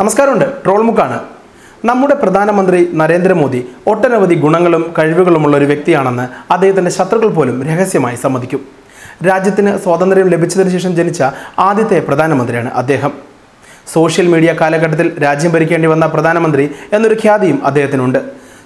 നമസ്കാരമുണ്ട്. ട്രോൾ മുക്കാണ് നമ്മുടെ പ്രധാനമന്ത്രി നരേന്ദ്രമോദി ഒട്ടനവധി ഗുണങ്ങളും കഴിവുകളുമുള്ള ഒരു വ്യക്തിയാണെന്ന് അദ്ദേഹത്തിന്റെ ശത്രുക്കൾ പോലും രഹസ്യമായി സമ്മതിക്കും. രാജ്യത്തിന് സ്വാതന്ത്ര്യം ലഭിച്ചതിന് ശേഷം ജനിച്ച ആദ്യത്തെ പ്രധാനമന്ത്രിയാണ് അദ്ദേഹം. സോഷ്യൽ മീഡിയ കാലഘട്ടത്തിൽ രാജ്യം ഭരിക്കേണ്ടി വന്ന പ്രധാനമന്ത്രി എന്നൊരു ഖ്യാതിയും അദ്ദേഹത്തിനുണ്ട്.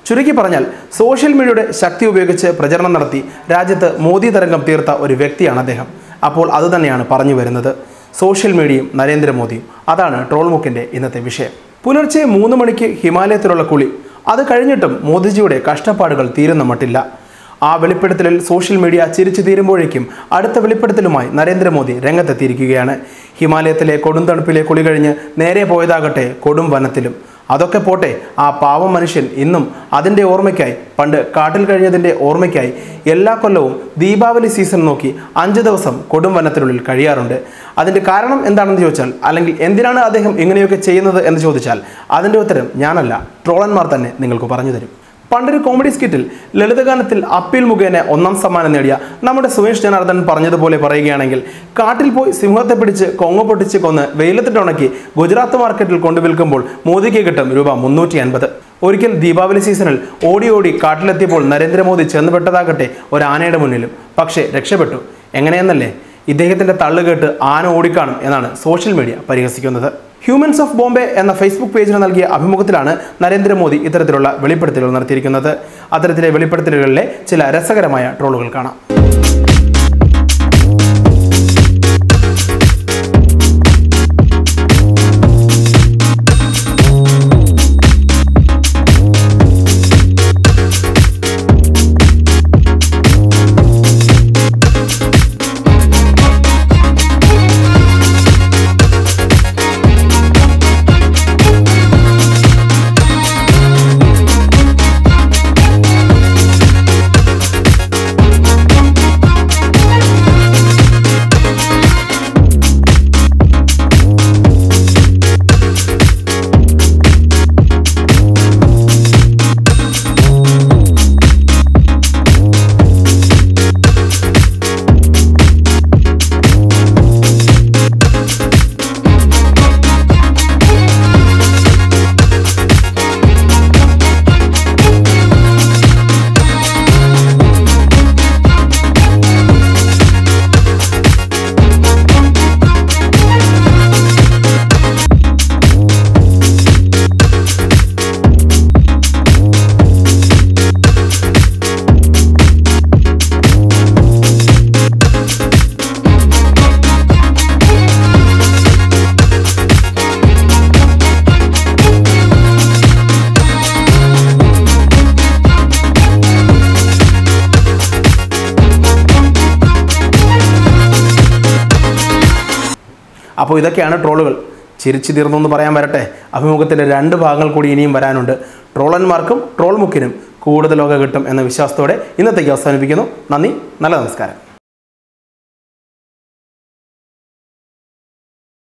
ചുരുക്കി പറഞ്ഞാൽ സോഷ്യൽ മീഡിയയുടെ ശക്തി ഉപയോഗിച്ച് പ്രചരണം നടത്തി രാജ്യത്ത് മോദി തരംഗം തീർത്ത ഒരു വ്യക്തിയാണ് അദ്ദേഹം. അപ്പോൾ അതുതന്നെയാണ് പറഞ്ഞു വരുന്നത്. സോഷ്യൽ മീഡിയയും നരേന്ദ്രമോദിയും. അതാണ് ട്രോൾ മുക്കിന്റെ ഇന്നത്തെ വിഷയം. പുലർച്ചെ മൂന്ന് മണിക്ക് ഹിമാലയത്തിലുള്ള കുളി. അത് കഴിഞ്ഞിട്ടും മോദിജിയുടെ കഷ്ടപ്പാടുകൾ തീരുന്ന മട്ടില്ല. ആ വെളിപ്പെടുത്തലിൽ സോഷ്യൽ മീഡിയ ചിരിച്ചു തീരുമ്പോഴേക്കും അടുത്ത വെളിപ്പെടുത്തലുമായി നരേന്ദ്രമോദി രംഗത്തെത്തിയിരിക്കുകയാണ്. ഹിമാലയത്തിലെ കൊടുംതണുപ്പിലെ കുളി കഴിഞ്ഞ് നേരെ പോയതാകട്ടെ കൊടും വനത്തിലും. അതൊക്കെ പോട്ടെ ആ പാവം മനുഷ്യൻ ഇന്നും അതിന്റെ ഓർമ്മയ്ക്കായി പണ്ട് കാട്ടിൽ കഴിഞ്ഞതിന്റെ ഓർമ്മയ്ക്കായി എല്ലാ കൊല്ലവും ദീപാവലി സീസൺ നോക്കി അഞ്ച് ദിവസം കൊടും വനത്തിനുള്ളിൽ കഴിയാറുണ്ട്. അതിന്റെ കാരണം എന്താണെന്ന് ചോദിച്ചാൽ അല്ലെങ്കിൽ എന്തിനാണ് അദ്ദേഹം ഇങ്ങനെയൊക്കെ ചെയ്യുന്നത് എന്ന് ചോദിച്ചാൽ അതിന്റെ ഉത്തരം ഞാനല്ല. ട്രോളന്മാർ തന്നെ നിങ്ങൾക്ക് പറഞ്ഞു തരും. പണ്ടൊരു കോമഡി സ്കിറ്റിൽ ലളിതഗാനത്തിൽ അപ്പീൽ മുഖേന ഒന്നാം സമ്മാനം നേടിയ നമ്മുടെ സുമേഷ് ജനാർദ്ദൻ പറഞ്ഞതുപോലെ പറയുകയാണെങ്കിൽ കാട്ടിൽ പോയി സിംഹത്തെ പിടിച്ച് കൊങ്ങ പൊട്ടിച്ച് കൊന്ന് വെയിലത്തിട്ട് ഉണക്കി ഗുജറാത്ത് മാർക്കറ്റിൽ കൊണ്ടുവിൽക്കുമ്പോൾ മോദിക്ക് കിട്ടും രൂപ മുന്നൂറ്റി അൻപത്. ഒരിക്കൽ ദീപാവലി സീസണിൽ ഓടി ഓടി കാട്ടിലെത്തിയപ്പോൾ നരേന്ദ്രമോദി ചെന്നുപെട്ടതാകട്ടെ ഒരു ആനയുടെ മുന്നിലും. പക്ഷേ രക്ഷപ്പെട്ടു. എങ്ങനെയെന്നല്ലേ? ഇദ്ദേഹത്തിന്റെ തള്ളുകേട്ട് ആന ഓടിക്കാണും എന്നാണ് സോഷ്യൽ മീഡിയ പരിഹസിക്കുന്നത്. ഹ്യൂമൻസ് ഓഫ് ബോംബെ എന്ന ഫേസ്ബുക്ക് പേജിന് നൽകിയ അഭിമുഖത്തിലാണ് നരേന്ദ്രമോദി ഇത്തരത്തിലുള്ള വെളിപ്പെടുത്തലുകൾ നടത്തിയിരിക്കുന്നത്. അത്തരത്തിലെ വെളിപ്പെടുത്തലുകളിലെ ചില രസകരമായ ട്രോളുകൾ കാണാം. അപ്പോൾ ഇതൊക്കെയാണ് ട്രോളുകൾ. ചിരിച്ചു തീർന്നു എന്ന് പറയാൻ വരട്ടെ. അഭിമുഖത്തിന്റെ രണ്ട് ഭാഗങ്ങൾ കൂടി ഇനിയും വരാനുണ്ട്. ട്രോളന്മാർക്കും ട്രോൾ മുക്കിനും കൂടുതലൊക്കെ കിട്ടും എന്ന വിശ്വാസത്തോടെ ഇന്നത്തേക്ക് അവസാനിപ്പിക്കുന്നു. നന്ദി നല്ല നമസ്കാരം.